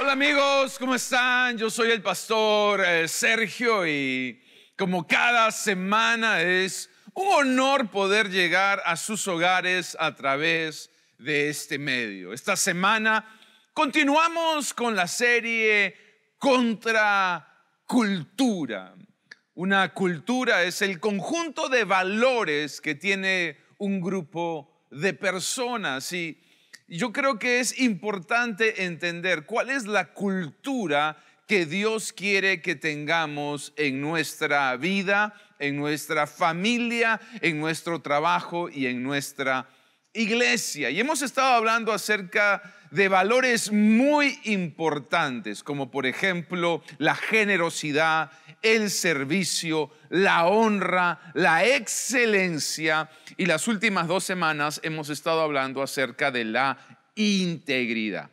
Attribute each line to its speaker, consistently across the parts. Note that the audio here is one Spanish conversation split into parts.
Speaker 1: Hola amigos, ¿cómo están? Yo soy el pastor eh, Sergio y como cada semana es un honor poder llegar a sus hogares a través de este medio. Esta semana continuamos con la serie Contra Cultura. Una cultura es el conjunto de valores que tiene un grupo de personas y yo creo que es importante entender cuál es la cultura que Dios quiere que tengamos en nuestra vida, en nuestra familia, en nuestro trabajo y en nuestra iglesia. Y hemos estado hablando acerca de valores muy importantes, como por ejemplo la generosidad, el servicio, la honra, la excelencia. Y las últimas dos semanas hemos estado hablando acerca de la integridad.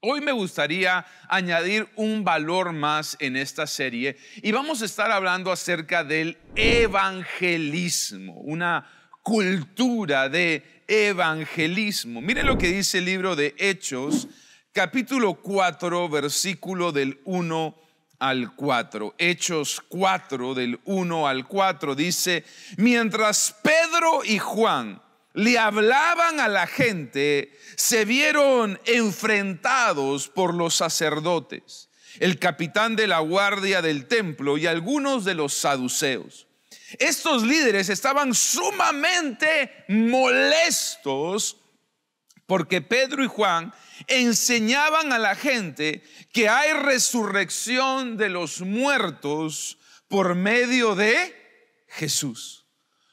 Speaker 1: Hoy me gustaría añadir un valor más en esta serie y vamos a estar hablando acerca del evangelismo, una cultura de evangelismo. Miren lo que dice el libro de Hechos, capítulo 4, versículo del 1 al 4. Hechos 4 del 1 al 4 dice, mientras Pedro y Juan le hablaban a la gente, se vieron enfrentados por los sacerdotes, el capitán de la guardia del templo y algunos de los saduceos. Estos líderes estaban sumamente molestos porque Pedro y Juan enseñaban a la gente que hay resurrección de los muertos por medio de Jesús.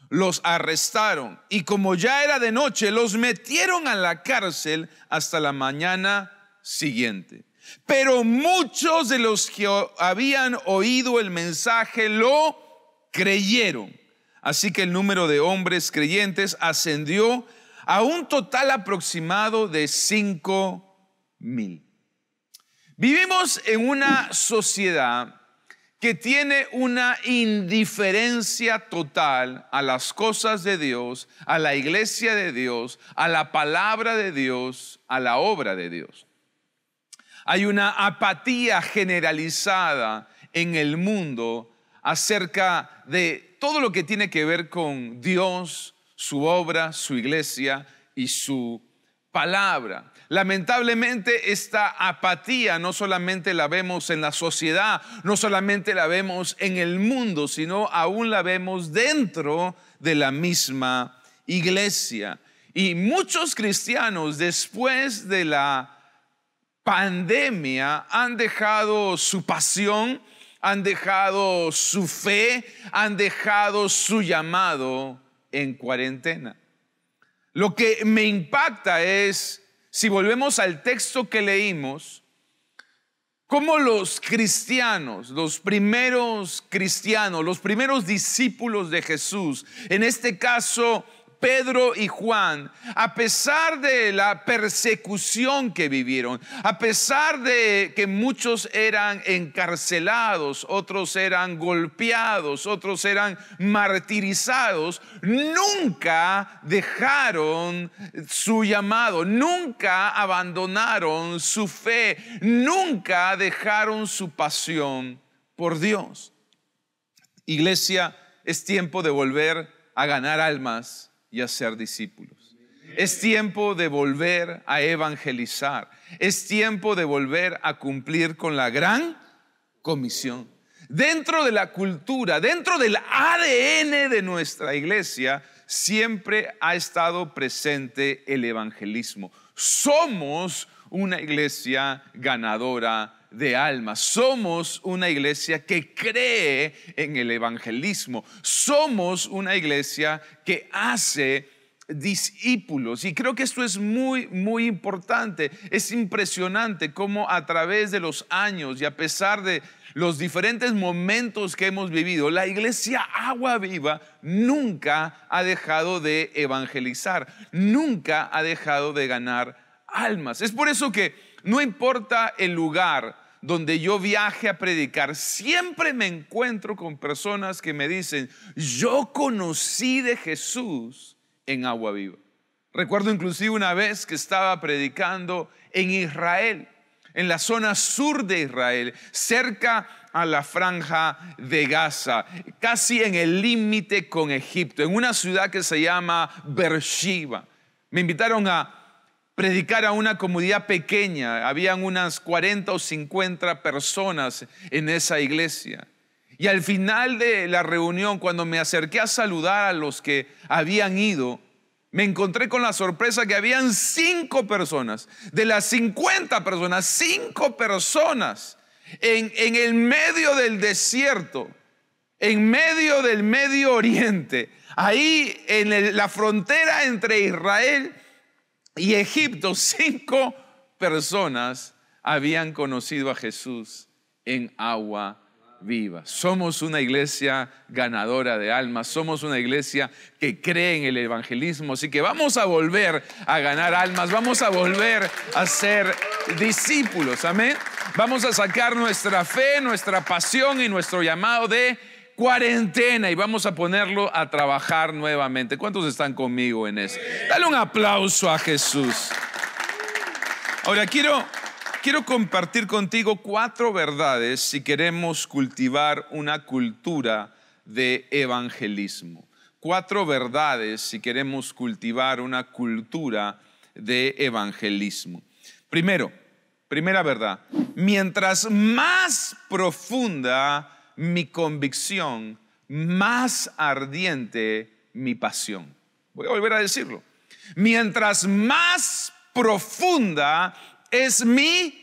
Speaker 1: Los arrestaron y como ya era de noche, los metieron a la cárcel hasta la mañana siguiente. Pero muchos de los que habían oído el mensaje lo creyeron. Así que el número de hombres creyentes ascendió a un total aproximado de 5 mil. Vivimos en una sociedad que tiene una indiferencia total a las cosas de Dios, a la iglesia de Dios, a la palabra de Dios, a la obra de Dios. Hay una apatía generalizada en el mundo acerca de todo lo que tiene que ver con Dios, su obra, su iglesia y su palabra. Lamentablemente esta apatía no solamente la vemos en la sociedad, no solamente la vemos en el mundo, sino aún la vemos dentro de la misma iglesia. Y muchos cristianos después de la pandemia han dejado su pasión, han dejado su fe, han dejado su llamado en cuarentena. Lo que me impacta es, si volvemos al texto que leímos, cómo los cristianos, los primeros cristianos, los primeros discípulos de Jesús, en este caso Pedro y Juan, a pesar de la persecución que vivieron, a pesar de que muchos eran encarcelados, otros eran golpeados, otros eran martirizados, nunca dejaron su llamado, nunca abandonaron su fe, nunca dejaron su pasión por Dios. Iglesia, es tiempo de volver a ganar almas y a ser discípulos. Es tiempo de volver a evangelizar. Es tiempo de volver a cumplir con la gran comisión. Dentro de la cultura, dentro del ADN de nuestra iglesia, siempre ha estado presente el evangelismo. Somos una iglesia ganadora de almas. Somos una iglesia que cree en el evangelismo. Somos una iglesia que hace discípulos. Y creo que esto es muy, muy importante. Es impresionante cómo a través de los años y a pesar de los diferentes momentos que hemos vivido, la iglesia agua viva nunca ha dejado de evangelizar, nunca ha dejado de ganar almas. Es por eso que no importa el lugar donde yo viaje a predicar, siempre me encuentro con personas que me dicen, yo conocí de Jesús en agua viva. Recuerdo inclusive una vez que estaba predicando en Israel. en la zona sur de Israel, cerca a la franja de Gaza, casi en el límite con Egipto, en una ciudad que se llama Beersheba. Me invitaron a predicar a una comunidad pequeña, habían unas 40 o 50 personas en esa iglesia. Y al final de la reunión, cuando me acerqué a saludar a los que habían ido, me encontré con la sorpresa que habían cinco personas, de las 50 personas, cinco personas en, en el medio del desierto, en medio del Medio Oriente, ahí en la frontera entre Israel y Egipto, cinco personas habían conocido a Jesús en agua viva. Somos una iglesia ganadora de almas, somos una iglesia que cree en el evangelismo, así que vamos a volver a ganar almas, vamos a volver a ser discípulos, amén. Vamos a sacar nuestra fe, nuestra pasión y nuestro llamado de cuarentena y vamos a ponerlo a trabajar nuevamente. ¿Cuántos están conmigo en eso? Dale un aplauso a Jesús. Ahora quiero quiero compartir contigo cuatro verdades si queremos cultivar una cultura de evangelismo. Cuatro verdades si queremos cultivar una cultura de evangelismo. Primero, primera verdad, mientras más profunda mi convicción, más ardiente mi pasión. Voy a volver a decirlo. Mientras más profunda es mi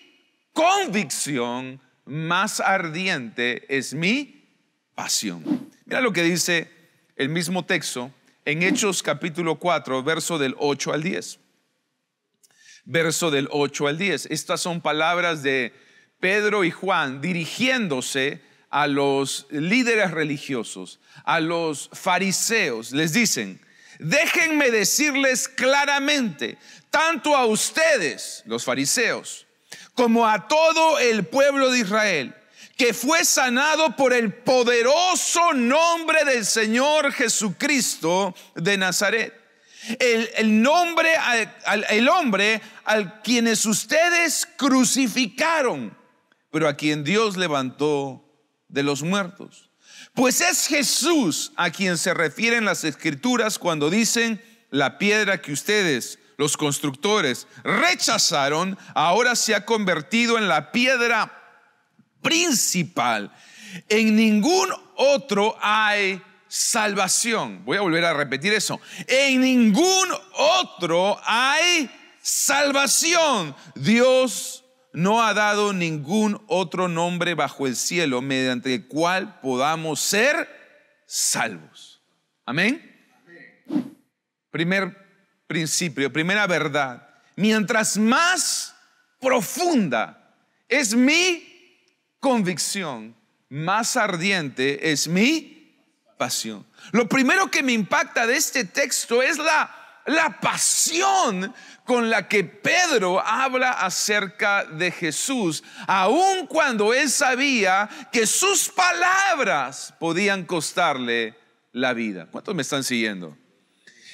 Speaker 1: convicción, más ardiente es mi pasión. Mira lo que dice el mismo texto en Hechos capítulo 4, verso del 8 al 10. Verso del 8 al 10. Estas son palabras de Pedro y Juan dirigiéndose a los líderes religiosos, a los fariseos. Les dicen, déjenme decirles claramente, tanto a ustedes, los fariseos, como a todo el pueblo de Israel, que fue sanado por el poderoso nombre del Señor Jesucristo de Nazaret. El, nombre, el hombre al quienes ustedes crucificaron, pero a quien Dios levantó de los muertos. Pues es Jesús a quien se refieren las escrituras cuando dicen la piedra que ustedes los constructores rechazaron, ahora se ha convertido en la piedra principal. En ningún otro hay salvación. Voy a volver a repetir eso. En ningún otro hay salvación. Dios no ha dado ningún otro nombre bajo el cielo mediante el cual podamos ser salvos. Amén. Primer principio, primera verdad. Mientras más profunda es mi convicción, más ardiente es mi pasión. Lo primero que me impacta de este texto es la, la pasión con la que Pedro habla acerca de Jesús, aun cuando él sabía que sus palabras podían costarle la vida. ¿Cuántos me están siguiendo?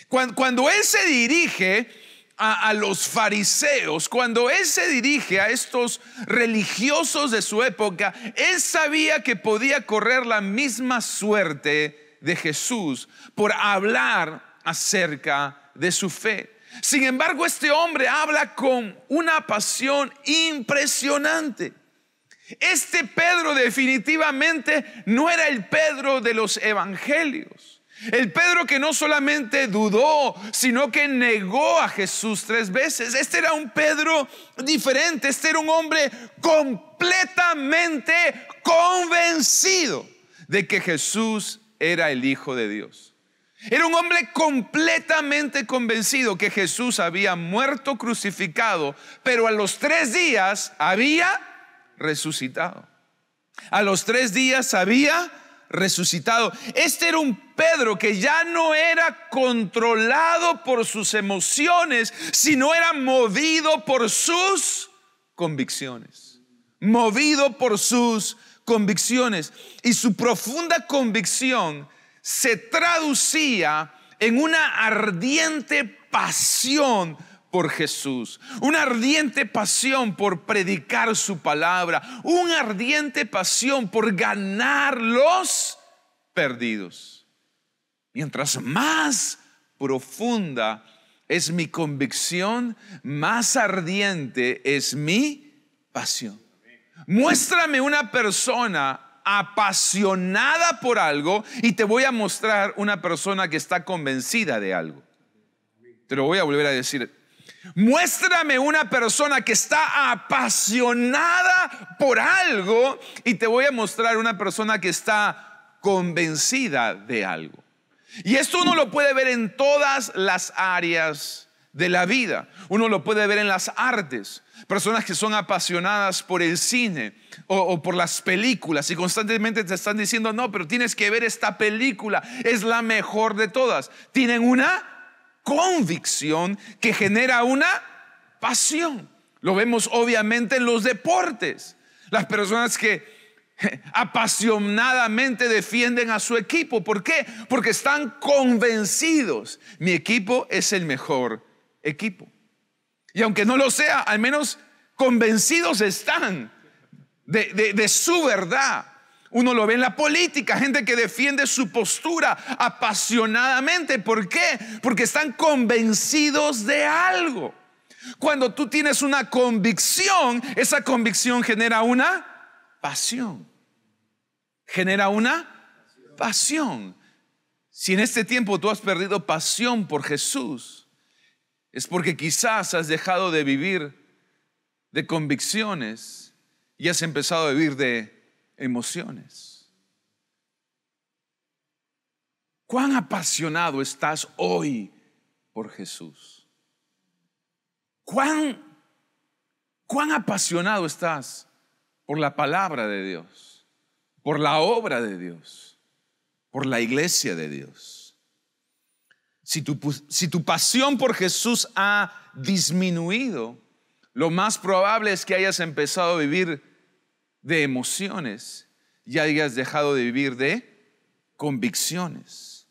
Speaker 1: Cuando, él se dirige a, los fariseos, cuando él se dirige a estos religiosos de su época, él sabía que podía correr la misma suerte de Jesús por hablar acerca de su fe. Sin embargo, este hombre habla con una pasión impresionante. Este Pedro definitivamente no era el Pedro de los evangelios. El Pedro que no solamente dudó, sino que negó a Jesús tres veces. Este era un Pedro diferente, este era un hombre completamente convencido de que Jesús era el Hijo de Dios. Era un hombre completamente convencido que Jesús había muerto crucificado, pero a los tres días había resucitado. A los tres días había resucitado. Este era un Pedro que ya no era controlado por sus emociones, sino era movido por sus convicciones. Movido por sus convicciones. Y su profunda convicción se traducía en una ardiente pasión por Jesús, una ardiente pasión por predicar su palabra, una ardiente pasión por ganar los perdidos. Mientras más profunda es mi convicción, más ardiente es mi pasión. Muéstrame una persona apasionada por algo y te voy a mostrar una persona que está convencida de algo. Te lo voy a volver a decir. Muéstrame una persona que está apasionada por algo y te voy a mostrar una persona que está convencida de algo. Y esto uno lo puede ver en todas las áreas de la vida. Uno lo puede ver en las artes. Personas que son apasionadas por el cine o, por las películas y constantemente te están diciendo, no, pero tienes que ver esta película, es la mejor de todas. Tienen una convicción que genera una pasión. Lo vemos obviamente en los deportes. Las personas que apasionadamente defienden a su equipo. ¿Por qué? Porque están convencidos. Mi equipo es el mejor equipo. Y aunque no lo sea, al menos convencidos están de, su verdad. Uno lo ve en la política, gente que defiende su postura apasionadamente. ¿Por qué? Porque están convencidos de algo. Cuando tú tienes una convicción, esa convicción genera una pasión. Genera una pasión. Si en este tiempo tú has perdido pasión por Jesús, es porque quizás has dejado de vivir de convicciones y has empezado a vivir de emociones. ¿Cuán apasionado estás hoy por Jesús? ¿Cuán, cuán apasionado estás por la palabra de Dios, por la obra de Dios, por la iglesia de Dios. Si tu, si tu pasión por Jesús ha disminuido, lo más probable es que hayas empezado a vivir de emociones y hayas dejado de vivir de convicciones.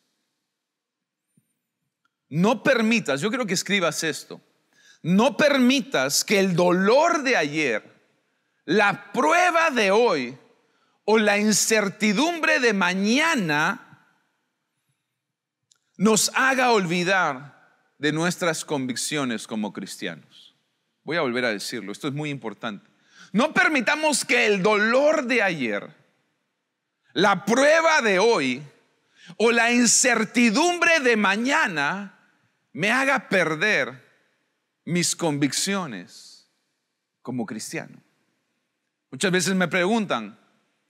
Speaker 1: No permitas, yo quiero que escribas esto, no permitas que el dolor de ayer la prueba de hoy o la incertidumbre de mañana nos haga olvidar de nuestras convicciones como cristianos. Voy a volver a decirlo, esto es muy importante. No permitamos que el dolor de ayer, la prueba de hoy o la incertidumbre de mañana me haga perder mis convicciones como cristiano. Muchas veces me preguntan,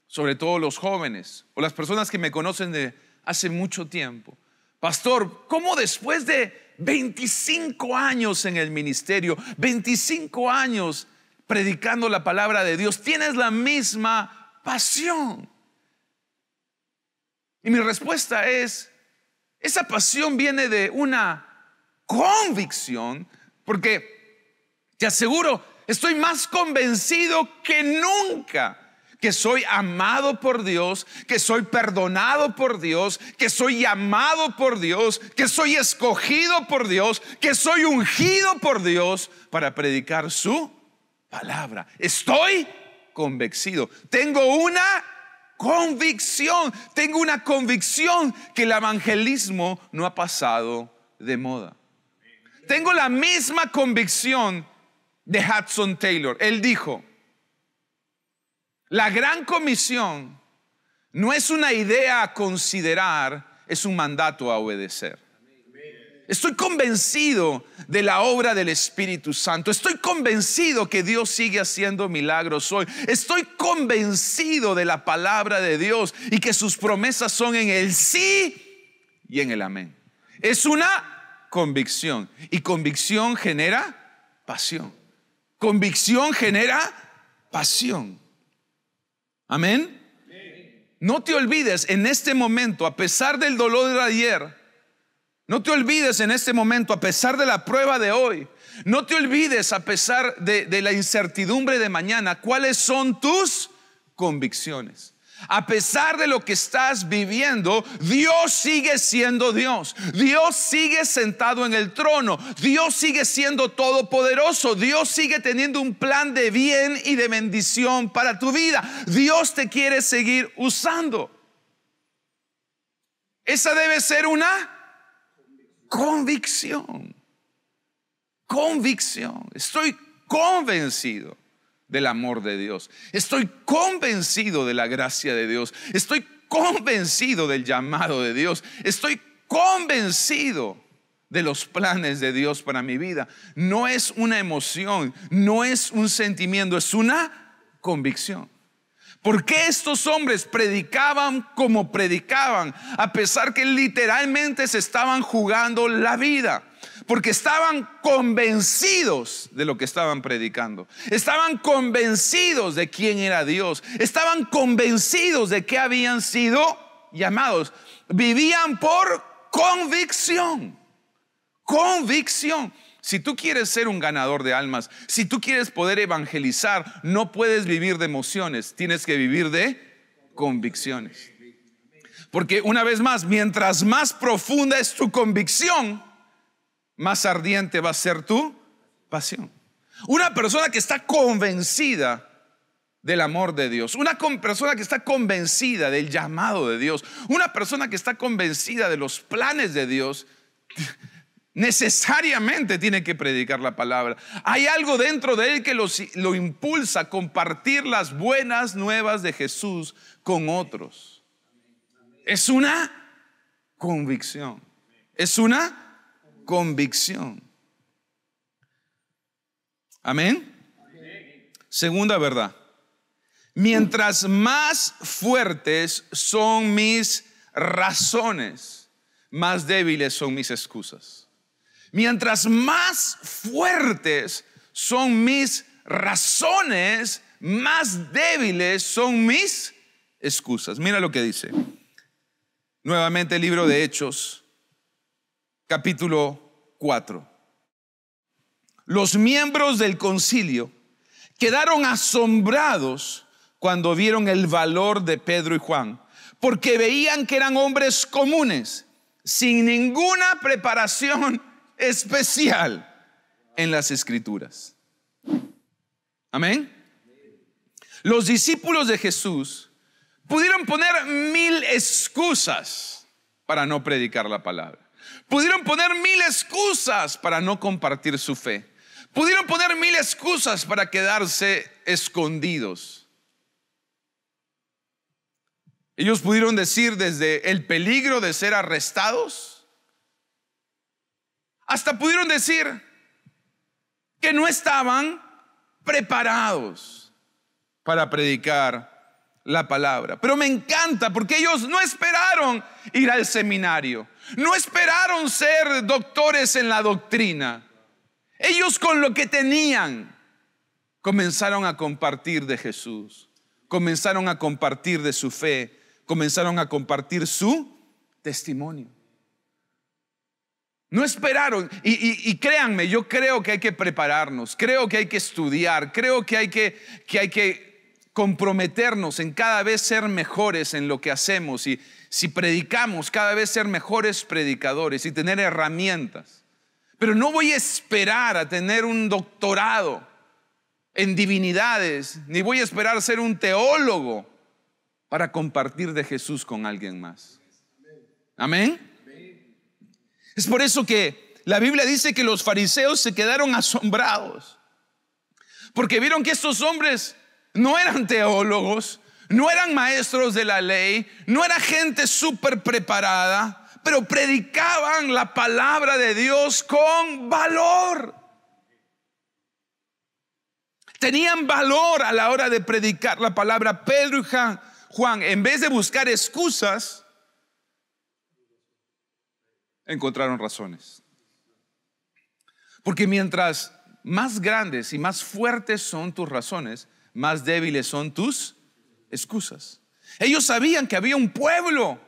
Speaker 1: sobre todo los jóvenes o las personas que me conocen de hace mucho tiempo, pastor, ¿cómo después de 25 años en el ministerio, 25 años predicando la palabra de Dios, tienes la misma pasión? Y mi respuesta es, esa pasión viene de una convicción, porque te aseguro, Estoy más convencido que nunca que soy amado por Dios, que soy perdonado por Dios, que soy llamado por Dios, que soy escogido por Dios, que soy ungido por Dios para predicar su palabra. Estoy convencido. Tengo una convicción, tengo una convicción que el evangelismo no ha pasado de moda. Tengo la misma convicción de Hudson Taylor. Él dijo, la gran comisión no es una idea a considerar, es un mandato a obedecer. Estoy convencido de la obra del Espíritu Santo. Estoy convencido que Dios sigue haciendo milagros hoy. Estoy convencido de la palabra de Dios y que sus promesas son en el sí y en el amén. Es una convicción y convicción genera pasión. Convicción genera pasión. Amén. No te olvides en este momento, a pesar del dolor de ayer, no te olvides en este momento, a pesar de la prueba de hoy, no te olvides a pesar de, de la incertidumbre de mañana, cuáles son tus convicciones. A pesar de lo que estás viviendo, Dios sigue siendo Dios. Dios sigue sentado en el trono. Dios sigue siendo todopoderoso. Dios sigue teniendo un plan de bien y de bendición para tu vida. Dios te quiere seguir usando. Esa debe ser una convicción. Convicción. Estoy convencido del amor de Dios. Estoy convencido de la gracia de Dios. Estoy convencido del llamado de Dios. Estoy convencido de los planes de Dios para mi vida. No es una emoción, no es un sentimiento, es una convicción. ¿Por qué estos hombres predicaban como predicaban a pesar que literalmente se estaban jugando la vida? Porque estaban convencidos de lo que estaban predicando. Estaban convencidos de quién era Dios. Estaban convencidos de que habían sido llamados. Vivían por convicción. Convicción. Si tú quieres ser un ganador de almas, si tú quieres poder evangelizar, no puedes vivir de emociones, tienes que vivir de convicciones. Porque una vez más, mientras más profunda es tu convicción, más ardiente va a ser tu pasión. Una persona que está convencida del amor de Dios, una persona que está convencida del llamado de Dios, una persona que está convencida de los planes de Dios, necesariamente tiene que predicar la palabra. Hay algo dentro de él que lo impulsa a compartir las buenas nuevas de Jesús con otros. Es una convicción. Es una convicción. Amén. Segunda verdad. Mientras más fuertes son mis razones, más débiles son mis excusas. Mientras más fuertes son mis razones, más débiles son mis excusas. Mira lo que dice. Nuevamente el libro de Hechos, capítulo 4. Los miembros del concilio quedaron asombrados cuando vieron el valor de Pedro y Juan, porque veían que eran hombres comunes, sin ninguna preparación especial en las escrituras. Amén. Los discípulos de Jesús pudieron poner mil excusas para no predicar la palabra. Pudieron poner mil excusas para no compartir su fe. Pudieron poner mil excusas para quedarse escondidos. Ellos pudieron decir desde el peligro de ser arrestados, hasta pudieron decir que no estaban preparados para predicar la palabra. Pero me encanta porque ellos no esperaron ir al seminario, no esperaron ser doctores en la doctrina. Ellos con lo que tenían comenzaron a compartir de Jesús, comenzaron a compartir de su fe, comenzaron a compartir su testimonio. No esperaron. Y, créanme, yo creo que hay que prepararnos, creo que hay que estudiar, creo que hay que, que, hay que comprometernos en cada vez ser mejores en lo que hacemos y si predicamos, cada vez ser mejores predicadores y tener herramientas. Pero no voy a esperar a tener un doctorado en divinidades, ni voy a esperar ser un teólogo para compartir de Jesús con alguien más. Amén. Es por eso que la Biblia dice que los fariseos se quedaron asombrados, porque vieron que estos hombres no eran teólogos, no eran maestros de la ley, no era gente súper preparada, pero predicaban la palabra de Dios con valor. Tenían valor a la hora de predicar la palabra. Pedro y Juan, en vez de buscar excusas, encontraron razones. Porque mientras más grandes y más fuertes son tus razones, más débiles son tus excusas. Ellos sabían que había un pueblo,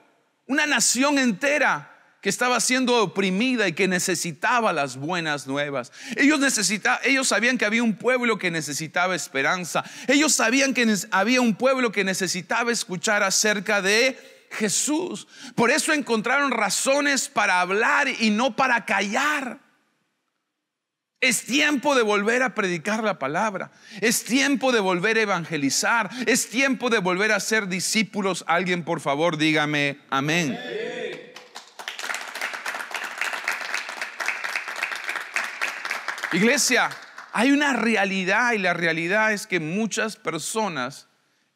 Speaker 1: una nación entera que estaba siendo oprimida y que necesitaba las buenas nuevas. Ellos, ellos sabían que había un pueblo que necesitaba esperanza. Ellos sabían que había un pueblo que necesitaba escuchar acerca de Jesús. Por eso encontraron razones para hablar y no para callar. Es tiempo de volver a predicar la palabra. Es tiempo de volver a evangelizar. Es tiempo de volver a ser discípulos. Alguien, por favor, dígame amén. Iglesia, hay una realidad y la realidad es que muchas personas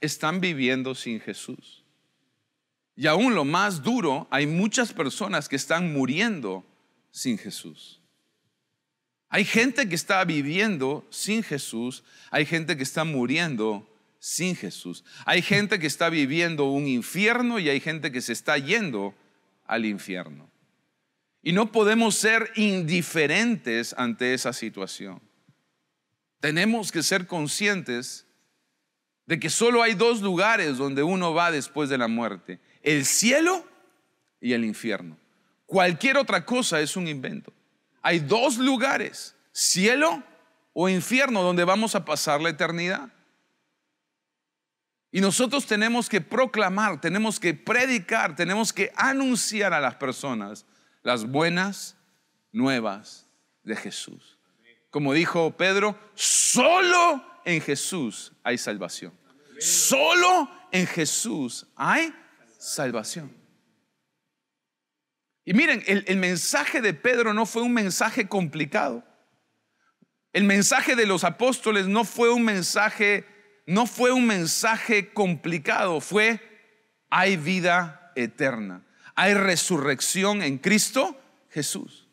Speaker 1: están viviendo sin Jesús. Y aún lo más duro, hay muchas personas que están muriendo sin Jesús. Hay gente que está viviendo sin Jesús, hay gente que está muriendo sin Jesús. Hay gente que está viviendo un infierno y hay gente que se está yendo al infierno. Y no podemos ser indiferentes ante esa situación. Tenemos que ser conscientes de que solo hay dos lugares donde uno va después de la muerte el cielo y el infierno. Cualquier otra cosa es un invento. Hay dos lugares, cielo o infierno, donde vamos a pasar la eternidad. Y nosotros tenemos que proclamar, tenemos que predicar, tenemos que anunciar a las personas las buenas nuevas de Jesús. Como dijo Pedro, solo en Jesús hay salvación. Solo en Jesús hay salvación. Y miren, el, mensaje de Pedro no fue un mensaje complicado. El mensaje de los apóstoles no fue un mensaje, no fue un mensaje complicado, fue hay vida eterna, hay resurrección en Cristo Jesús.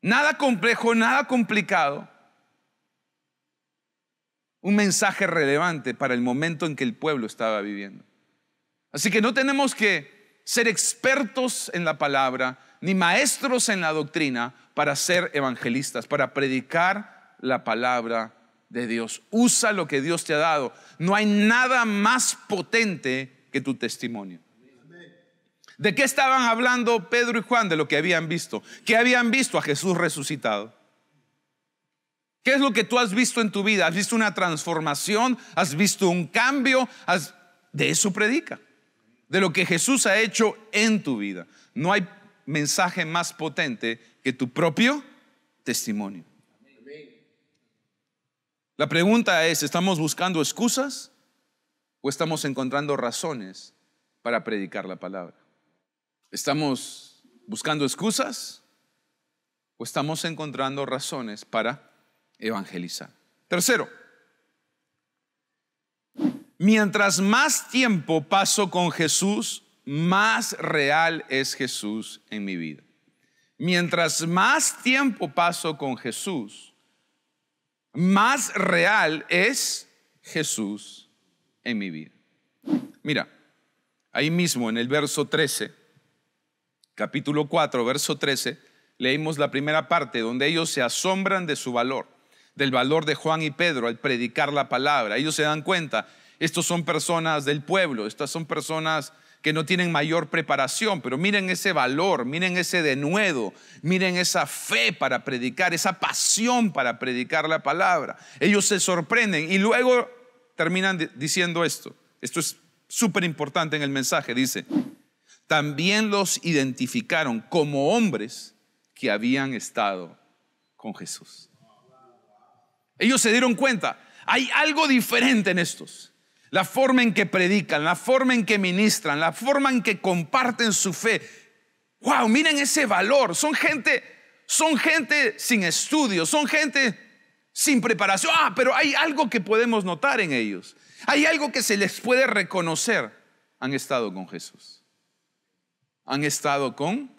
Speaker 1: Nada complejo, nada complicado. Un mensaje relevante para el momento en que el pueblo estaba viviendo. Así que no tenemos que ser expertos en la palabra ni maestros en la doctrina para ser evangelistas, para predicar la palabra de Dios. Usa lo que Dios te ha dado. No hay nada más potente que tu testimonio. ¿De qué estaban hablando Pedro y Juan? De lo que habían visto. ¿Qué habían visto a Jesús resucitado? ¿Qué es lo que tú has visto en tu vida? ¿Has visto una transformación? ¿Has visto un cambio? De eso predica de lo que Jesús ha hecho en tu vida. No hay mensaje más potente que tu propio testimonio. La pregunta es, ¿estamos buscando excusas o estamos encontrando razones para predicar la palabra? ¿Estamos buscando excusas o estamos encontrando razones para evangelizar? Tercero, Mientras más tiempo paso con Jesús, más real es Jesús en mi vida. Mientras más tiempo paso con Jesús, más real es Jesús en mi vida. Mira, ahí mismo en el verso 13, capítulo 4, verso 13, leímos la primera parte donde ellos se asombran de su valor, del valor de Juan y Pedro al predicar la palabra. Ellos se dan cuenta estos son personas del pueblo, estas son personas que no tienen mayor preparación, pero miren ese valor, miren ese denuedo, miren esa fe para predicar, esa pasión para predicar la palabra. Ellos se sorprenden y luego terminan diciendo esto. Esto es súper importante en el mensaje. Dice, también los identificaron como hombres que habían estado con Jesús. Ellos se dieron cuenta, hay algo diferente en estos la forma en que predican, la forma en que ministran, la forma en que comparten su fe. Wow, miren ese valor. Son gente, son gente sin estudios, son gente sin preparación. Ah, pero hay algo que podemos notar en ellos. Hay algo que se les puede reconocer. Han estado con Jesús. Han estado con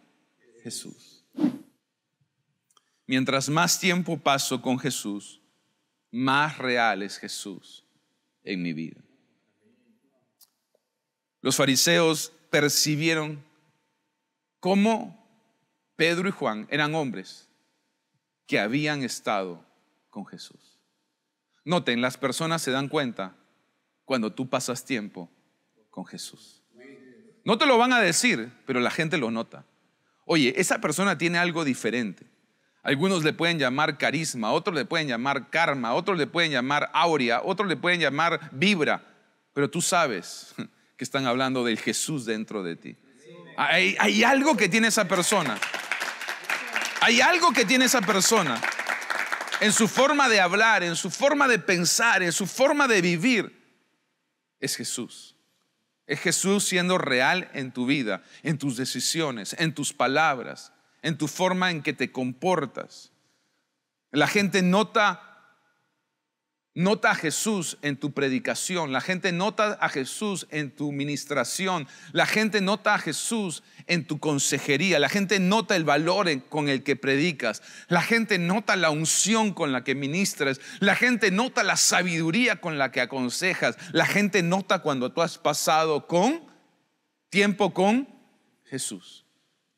Speaker 1: Jesús. Mientras más tiempo paso con Jesús, más real es Jesús en mi vida. Los fariseos percibieron cómo Pedro y Juan eran hombres que habían estado con Jesús. Noten, las personas se dan cuenta cuando tú pasas tiempo con Jesús. No te lo van a decir, pero la gente lo nota. Oye, esa persona tiene algo diferente. Algunos le pueden llamar carisma, otros le pueden llamar karma, otros le pueden llamar aurea, otros le pueden llamar vibra, pero tú sabes que están hablando del Jesús dentro de ti. Hay, hay algo que tiene esa persona. Hay algo que tiene esa persona en su forma de hablar, en su forma de pensar, en su forma de vivir. Es Jesús. Es Jesús siendo real en tu vida, en tus decisiones, en tus palabras, en tu forma en que te comportas. La gente nota Nota a Jesús en tu predicación, la gente nota a Jesús en tu ministración, la gente nota a Jesús en tu consejería, la gente nota el valor con el que predicas, la gente nota la unción con la que ministras, la gente nota la sabiduría con la que aconsejas, la gente nota cuando tú has pasado con tiempo con Jesús,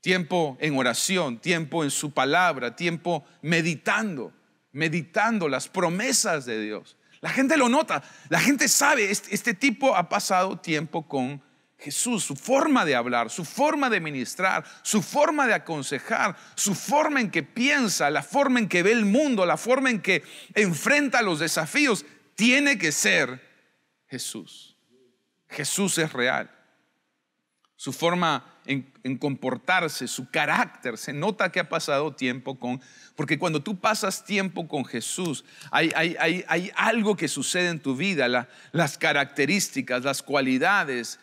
Speaker 1: tiempo en oración, tiempo en su palabra, tiempo meditando meditando las promesas de Dios. La gente lo nota, la gente sabe, este, este, tipo ha pasado tiempo con Jesús, su forma de hablar, su forma de ministrar, su forma de aconsejar, su forma en que piensa, la forma en que ve el mundo, la forma en que enfrenta los desafíos, tiene que ser Jesús. Jesús es real. Su forma en, comportarse, su carácter. Se nota que ha pasado tiempo con... Porque cuando tú pasas tiempo con Jesús, hay, hay, algo que sucede en tu vida, las características, las cualidades.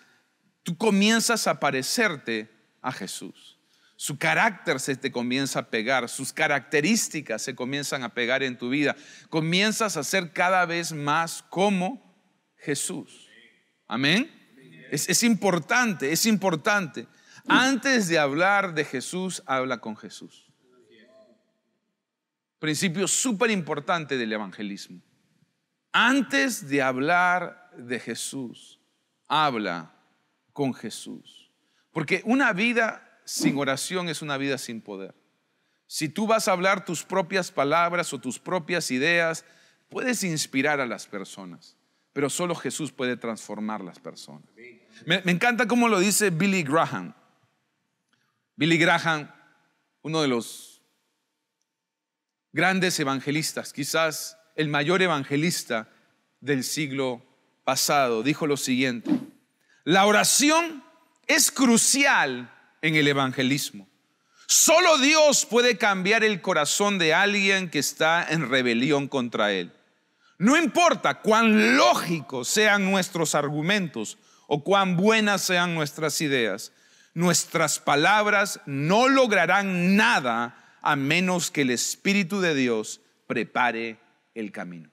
Speaker 1: Tú comienzas a parecerte a Jesús. Su carácter se te comienza a pegar, sus características se comienzan a pegar en tu vida. Comienzas a ser cada vez más como Jesús. Amén. Es, es, importante, es importante. Antes de hablar de Jesús, habla con Jesús. Principio súper importante del evangelismo. Antes de hablar de Jesús, habla con Jesús. Porque una vida sin oración es una vida sin poder. Si tú vas a hablar tus propias palabras o tus propias ideas, puedes inspirar a las personas, pero solo Jesús puede transformar las personas. Me, me encanta cómo lo dice Billy Graham. Billy Graham, uno de los grandes evangelistas, quizás el mayor evangelista del siglo pasado, dijo lo siguiente, la oración es crucial en el evangelismo. Solo Dios puede cambiar el corazón de alguien que está en rebelión contra Él. No importa cuán lógicos sean nuestros argumentos o cuán buenas sean nuestras ideas, nuestras palabras no lograrán nada a menos que el Espíritu de Dios prepare el camino.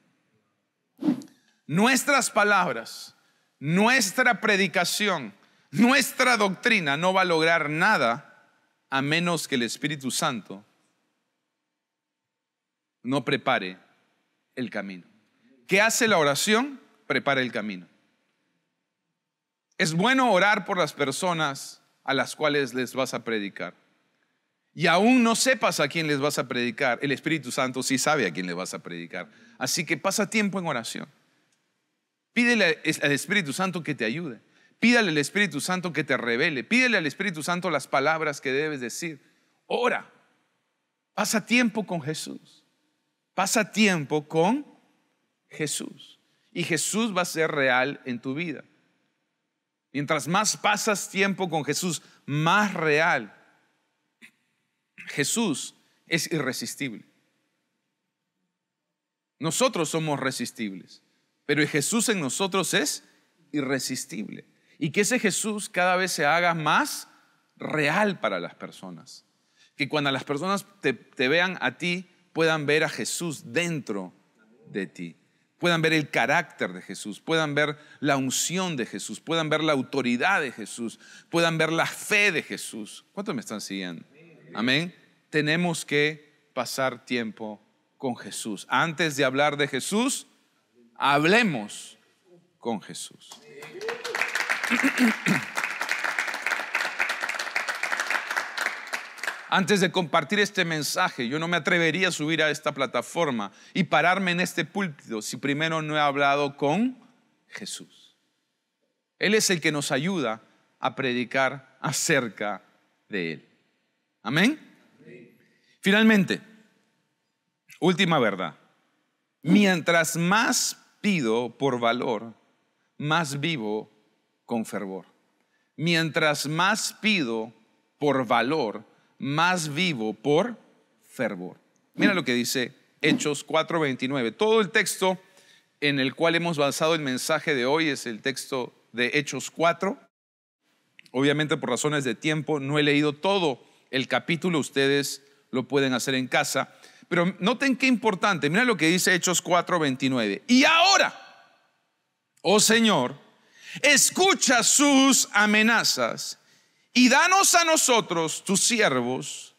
Speaker 1: Nuestras palabras, nuestra predicación, nuestra doctrina no va a lograr nada a menos que el Espíritu Santo no prepare el camino. ¿Qué hace la oración? Prepara el camino. Es bueno orar por las personas a las cuales les vas a predicar. Y aún no sepas a quién les vas a predicar, el Espíritu Santo sí sabe a quién le vas a predicar. Así que pasa tiempo en oración. Pídele al Espíritu Santo que te ayude. Pídale al Espíritu Santo que te revele. Pídele al Espíritu Santo las palabras que debes decir. Ora. Pasa tiempo con Jesús. Pasa tiempo con Jesús. Y Jesús va a ser real en tu vida. Mientras más pasas tiempo con Jesús, más real. Jesús es irresistible. Nosotros somos resistibles, pero Jesús en nosotros es irresistible. Y que ese Jesús cada vez se haga más real para las personas. Que cuando las personas te, te vean a ti, puedan ver a Jesús dentro de ti puedan ver el carácter de Jesús, puedan ver la unción de Jesús, puedan ver la autoridad de Jesús, puedan ver la fe de Jesús. ¿Cuántos me están siguiendo? Amén. Tenemos que pasar tiempo con Jesús. Antes de hablar de Jesús, hablemos con Jesús. Antes de compartir este mensaje, yo no me atrevería a subir a esta plataforma y pararme en este púlpito si primero no he hablado con Jesús. Él es el que nos ayuda a predicar acerca de Él. Amén. Finalmente, última verdad. Mientras más pido por valor, más vivo con fervor. Mientras más pido por valor, más vivo por fervor. Mira lo que dice Hechos 4:29. Todo el texto en el cual hemos basado el mensaje de hoy es el texto de Hechos 4. Obviamente por razones de tiempo no he leído todo el capítulo, ustedes lo pueden hacer en casa. Pero noten qué importante, mira lo que dice Hechos 4:29. Y ahora, oh Señor, escucha sus amenazas y danos a nosotros, tus siervos,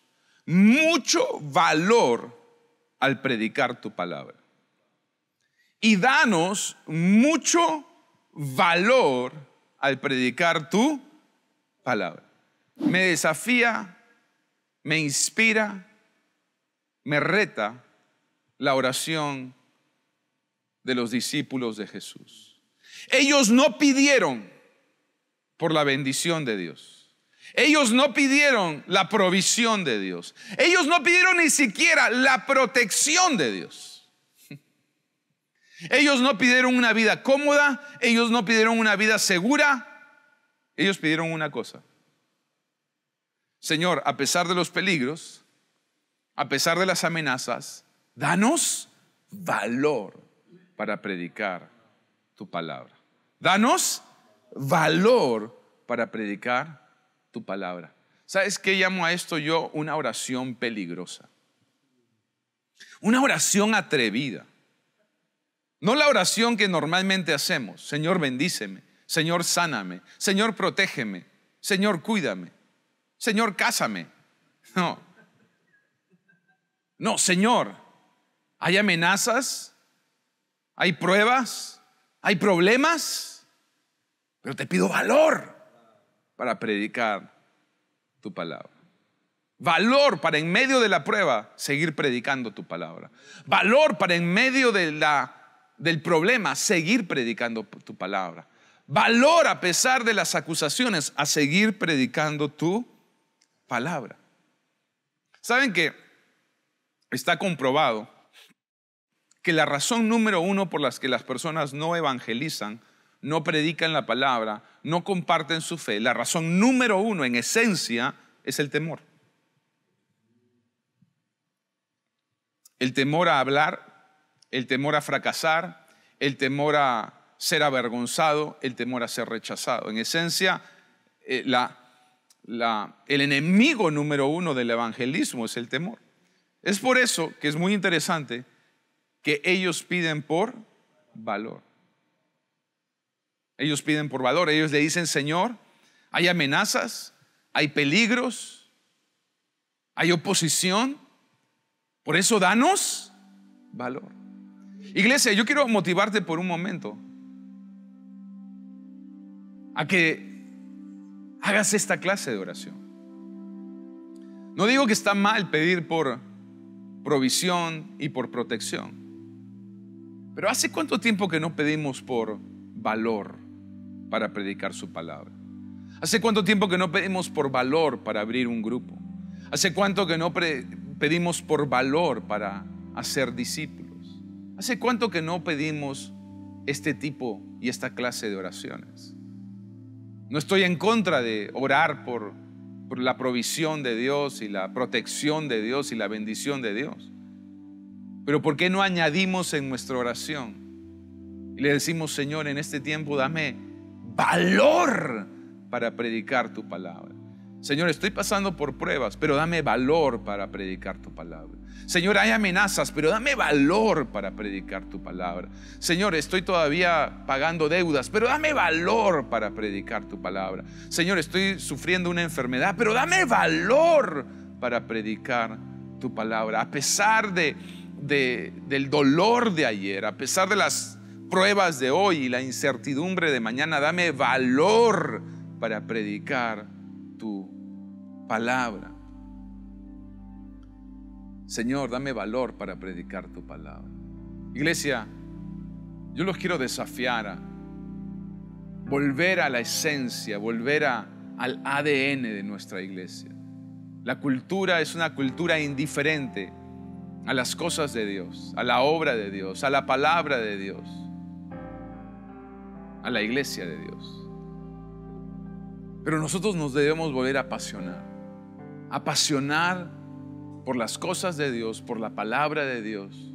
Speaker 1: mucho valor al predicar tu palabra. Y danos mucho valor al predicar tu palabra. Me desafía, me inspira, me reta la oración de los discípulos de Jesús. Ellos no pidieron por la bendición de Dios. Ellos no pidieron la provisión de Dios. Ellos no pidieron ni siquiera la protección de Dios. Ellos no pidieron una vida cómoda, ellos no pidieron una vida segura, ellos pidieron una cosa. Señor, a pesar de los peligros, a pesar de las amenazas, danos valor para predicar tu palabra. Danos valor para predicar tu palabra. ¿Sabes qué llamo a esto yo? Una oración peligrosa. Una oración atrevida. No la oración que normalmente hacemos. Señor, bendíceme. Señor, sáname. Señor, protégeme. Señor, cuídame. Señor, cásame. No. No, Señor, hay amenazas, hay pruebas, hay problemas, pero te pido valor para predicar tu palabra. Valor para en medio de la prueba seguir predicando tu palabra. Valor para en medio de la, del problema seguir predicando tu palabra. Valor a pesar de las acusaciones a seguir predicando tu palabra. ¿Saben que está comprobado que la razón número uno por las que las personas no evangelizan, no predican la palabra, no comparten su fe, la razón número uno en esencia es el temor. El temor a hablar, el temor a fracasar, el temor a ser avergonzado, el temor a ser rechazado. En esencia, eh, el enemigo número uno del evangelismo es el temor. Es por eso que es muy interesante que ellos piden por valor. Ellos piden por valor. Ellos le dicen, Señor, hay amenazas, hay peligros, hay oposición. Por eso danos valor. Iglesia, yo quiero motivarte por un momento a que hagas esta clase de oración. No digo que está mal pedir por provisión y por protección. Pero ¿hace cuánto tiempo que no pedimos por valor para predicar su palabra? ¿Hace cuánto tiempo que no pedimos por valor para abrir un grupo? ¿Hace cuánto que no pedimos por valor para hacer discípulos? ¿Hace cuánto que no pedimos este tipo y esta clase de oraciones? No estoy en contra de orar por la provisión de Dios y la protección de Dios y la bendición de Dios. Pero ¿por qué no añadimos en nuestra oración? Y le decimos, Señor, en este tiempo dame valor para predicar tu palabra. Señor, estoy pasando por pruebas, pero dame valor para predicar tu palabra. Señor, hay amenazas, pero dame valor para predicar tu palabra. Señor, estoy todavía pagando deudas, pero dame valor para predicar tu palabra. Señor, estoy sufriendo una enfermedad, pero dame valor para predicar tu palabra. A pesar de, del dolor de ayer, a pesar de las pruebas de hoy y la incertidumbre de mañana, dame valor para predicar tu palabra. Señor, dame valor para predicar tu palabra. Iglesia, yo los quiero desafiar a volver a la esencia, volver a, al ADN de nuestra iglesia. La cultura es una cultura indiferente a las cosas de Dios, a la obra de Dios, a la palabra de Dios, a la iglesia de Dios. Pero nosotros nos debemos volver a apasionar, apasionar por las cosas de Dios, por la palabra de Dios,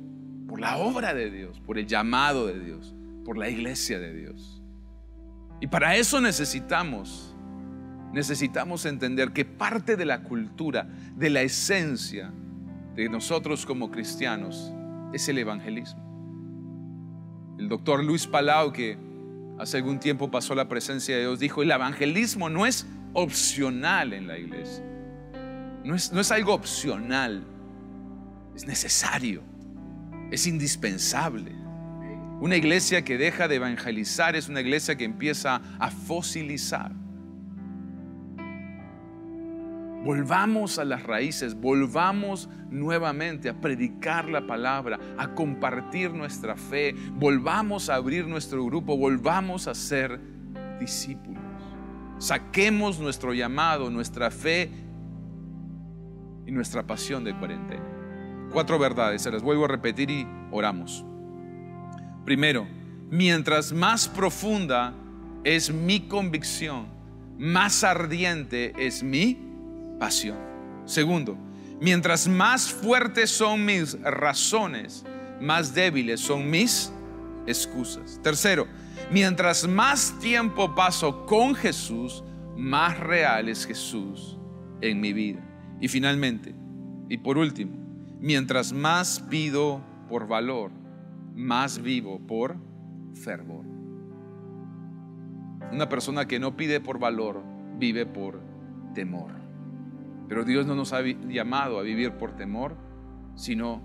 Speaker 1: por la obra de Dios, por el llamado de Dios, por la iglesia de Dios. Y para eso necesitamos, necesitamos entender que parte de la cultura, de la esencia de nosotros como cristianos, es el evangelismo. El doctor Luis Palau, que hace algún tiempo pasó la presencia de Dios, dijo, el evangelismo no es opcional en la iglesia. No es, no es algo opcional, es necesario, es indispensable. Una iglesia que deja de evangelizar es una iglesia que empieza a fosilizar. Volvamos a las raíces, volvamos nuevamente a predicar la palabra, a compartir nuestra fe, volvamos a abrir nuestro grupo, volvamos a ser discípulos. Saquemos nuestro llamado, nuestra fe y nuestra pasión de cuarentena. Cuatro verdades, se las vuelvo a repetir y oramos. Primero, mientras más profunda es mi convicción, más ardiente es mi pasión. Segundo, mientras más fuertes son mis razones, más débiles son mis excusas. Tercero, mientras más tiempo paso con Jesús, más real es Jesús en mi vida. Y finalmente, y por último, mientras más pido por valor, más vivo por fervor. Una persona que no pide por valor, vive por temor. Pero Dios no nos ha llamado a vivir por temor, sino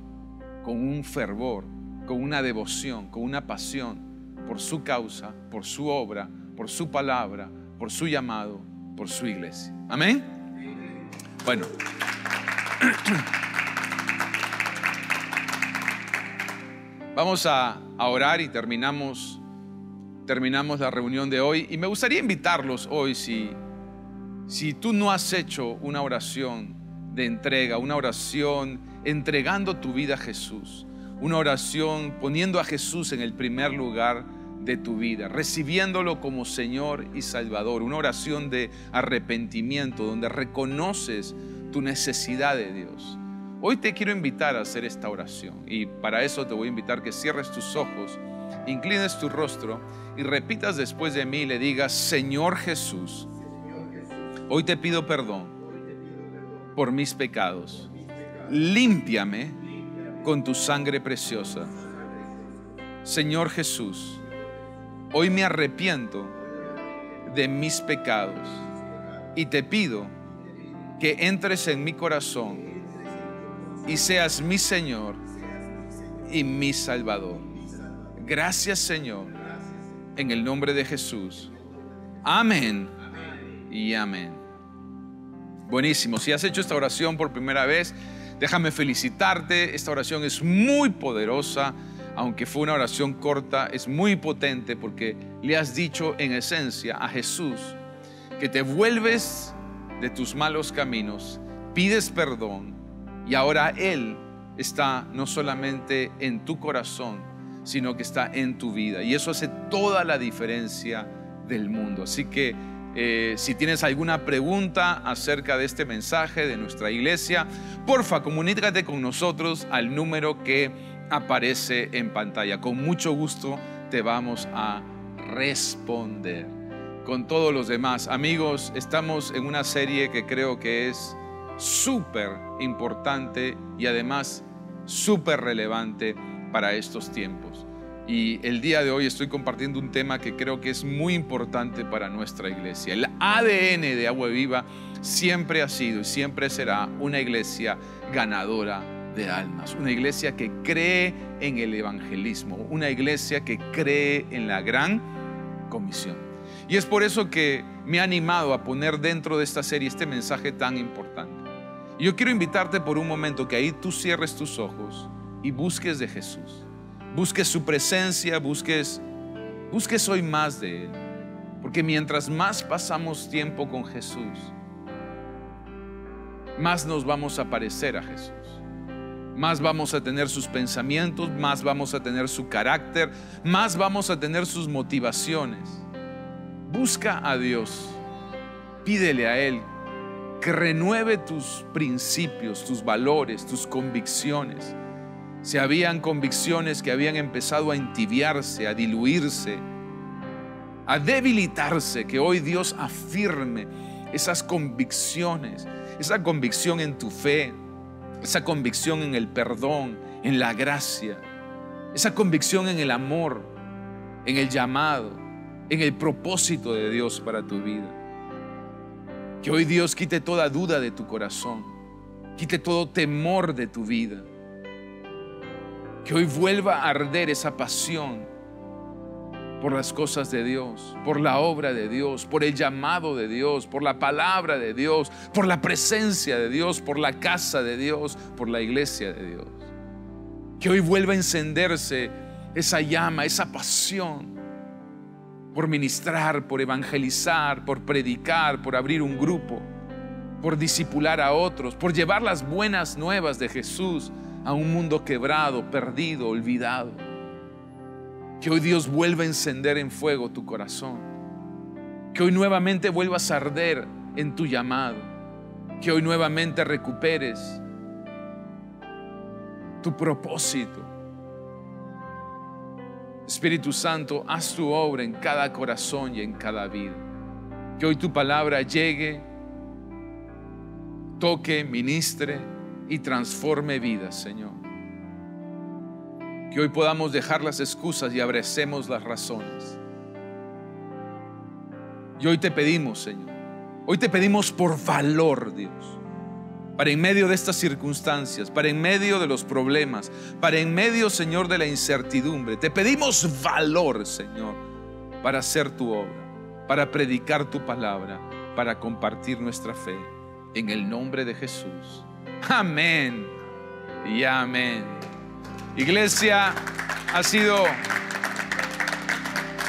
Speaker 1: con un fervor, con una devoción, con una pasión por su causa, por su obra, por su palabra, por su llamado, por su iglesia. Amén. Bueno. Vamos a, orar y terminamos, terminamos la reunión de hoy. Y me gustaría invitarlos hoy si si tú no has hecho una oración de entrega, una oración entregando tu vida a Jesús, una oración poniendo a Jesús en el primer lugar de tu vida, recibiéndolo como Señor y Salvador, una oración de arrepentimiento donde reconoces tu necesidad de Dios. Hoy te quiero invitar a hacer esta oración y para eso te voy a invitar que cierres tus ojos, inclines tu rostro y repitas después de mí y le digas, Señor Jesús, Hoy te pido perdón por mis pecados. Límpiame con tu sangre preciosa. Señor Jesús, hoy me arrepiento de mis pecados y te pido que entres en mi corazón y seas mi Señor y mi Salvador. Gracias Señor, en el nombre de Jesús. Amén y amén. Buenísimo, si has hecho esta oración por primera vez, déjame felicitarte. Esta oración es muy poderosa, aunque fue una oración corta, es muy potente porque le has dicho en esencia a Jesús que te vuelves de tus malos caminos, pides perdón y ahora Él está no solamente en tu corazón, sino que está en tu vida. Y eso hace toda la diferencia del mundo. Así que eh, si tienes alguna pregunta acerca de este mensaje de nuestra iglesia, porfa, comunícate con nosotros al número que aparece en pantalla. Con mucho gusto te vamos a responder. Con todos los demás amigos, estamos en una serie que creo que es súper importante y además súper relevante para estos tiempos. Y el día de hoy estoy compartiendo un tema que creo que es muy importante para nuestra iglesia. El ADN de Agua Viva siempre ha sido y siempre será una iglesia ganadora de almas, una iglesia que cree en el evangelismo, una iglesia que cree en la gran comisión. Y es por eso que me ha animado a poner dentro de esta serie este mensaje tan importante. yo quiero invitarte por un momento que ahí tú cierres tus ojos y busques de Jesús busques su presencia, busques, busques hoy más de Él. Porque mientras más pasamos tiempo con Jesús, más nos vamos a parecer a Jesús. Más vamos a tener sus pensamientos, más vamos a tener su carácter, más vamos a tener sus motivaciones. Busca a Dios, pídele a Él que renueve tus principios, tus valores, tus convicciones. Si habían convicciones que habían empezado a entibiarse, a diluirse, a debilitarse, que hoy Dios afirme esas convicciones, esa convicción en tu fe, esa convicción en el perdón, en la gracia, esa convicción en el amor, en el llamado, en el propósito de Dios para tu vida. Que hoy Dios quite toda duda de tu corazón, quite todo temor de tu vida. Que hoy vuelva a arder esa pasión por las cosas de Dios, por la obra de Dios, por el llamado de Dios, por la palabra de Dios, por la presencia de Dios, por la casa de Dios, por la iglesia de Dios. Que hoy vuelva a encenderse esa llama, esa pasión por ministrar, por evangelizar, por predicar, por abrir un grupo, por disipular a otros, por llevar las buenas nuevas de Jesús a un mundo quebrado, perdido, olvidado. Que hoy Dios vuelva a encender en fuego tu corazón. Que hoy nuevamente vuelvas a arder en tu llamado. Que hoy nuevamente recuperes tu propósito. Espíritu Santo, haz tu obra en cada corazón y en cada vida. Que hoy tu palabra llegue, toque, ministre y transforme vidas, Señor. Que hoy podamos dejar las excusas y abracemos las razones. Y hoy te pedimos, Señor, hoy te pedimos por valor, Dios, para en medio de estas circunstancias, para en medio de los problemas, para en medio, Señor, de la incertidumbre. Te pedimos valor, Señor, para hacer tu obra, para predicar tu palabra, para compartir nuestra fe. En el nombre de Jesús. Amén y amén. Iglesia, ha sido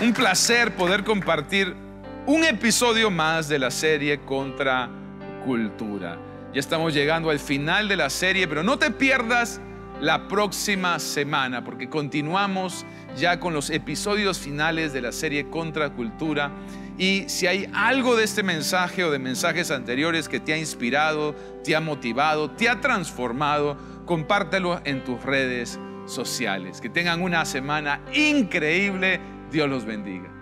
Speaker 1: un placer poder compartir un episodio más de la serie Contra Cultura. Ya estamos llegando al final de la serie, pero no te pierdas la próxima semana porque continuamos ya con los episodios finales de la serie Contra Cultura. Y si hay algo de este mensaje o de mensajes anteriores que te ha inspirado, te ha motivado, te ha transformado, compártelo en tus redes sociales. Que tengan una semana increíble. Dios los bendiga.